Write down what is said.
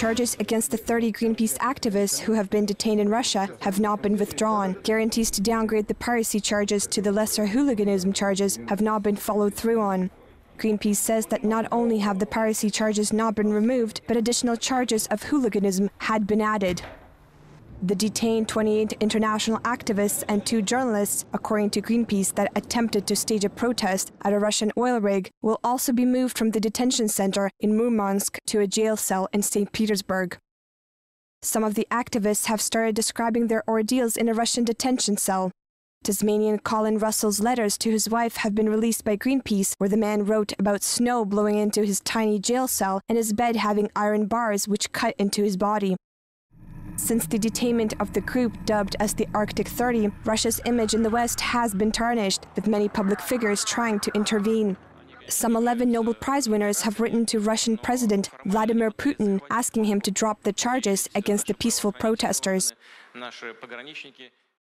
Charges against the 30 Greenpeace activists who have been detained in Russia have not been withdrawn. Guarantees to downgrade the piracy charges to the lesser hooliganism charges have not been followed through on. Greenpeace says that not only have the piracy charges not been removed, but additional charges of hooliganism had been added. The detained 28 international activists and two journalists, according to Greenpeace, that attempted to stage a protest at a Russian oil rig, will also be moved from the detention center in Murmansk to a jail cell in St. Petersburg. Some of the activists have started describing their ordeals in a Russian detention cell. Tasmanian Colin Russell's letters to his wife have been released by Greenpeace, where the man wrote about snow blowing into his tiny jail cell and his bed having iron bars which cut into his body. Since the detainment of the group dubbed as the Arctic 30, Russia's image in the West has been tarnished, with many public figures trying to intervene. Some 11 Nobel Prize winners have written to Russian President Vladimir Putin asking him to drop the charges against the peaceful protesters.